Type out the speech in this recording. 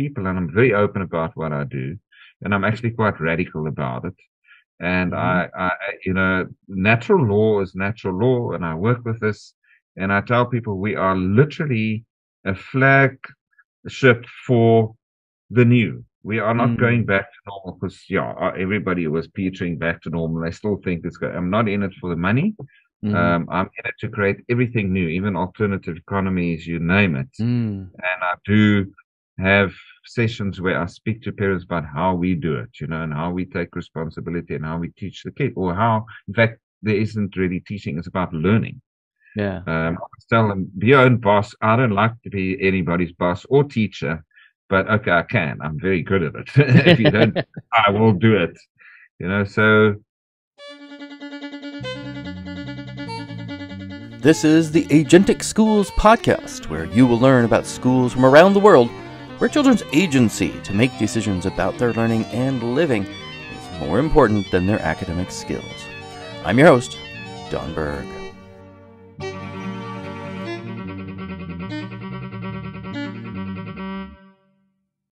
people, and I'm very open about what I do, and I'm actually quite radical about it. And mm-hmm. I, I, you know, natural law is natural law, and I work with this, and I tell people we are literally a flagship for the new. We are not mm. going back to normal because, yeah, uh, everybody was petering back to normal. I still think it's good. I'm not in it for the money. Mm. Um, I'm in it to create everything new, even alternative economies, you name it. Mm. And I do have sessions where I speak to parents about how we do it, you know, and how we take responsibility and how we teach the kid, or how, in fact, there isn't really teaching, it's about learning. Yeah. Um, I tell them, be your own boss. I don't like to be anybody's boss or teacher, but okay, I can. I'm very good at it. if you don't, I will do it. You know, so. This is the Agentic Schools podcast, where you will learn about schools from around the world where children's agency to make decisions about their learning and living is more important than their academic skills. I'm your host, Don Berg.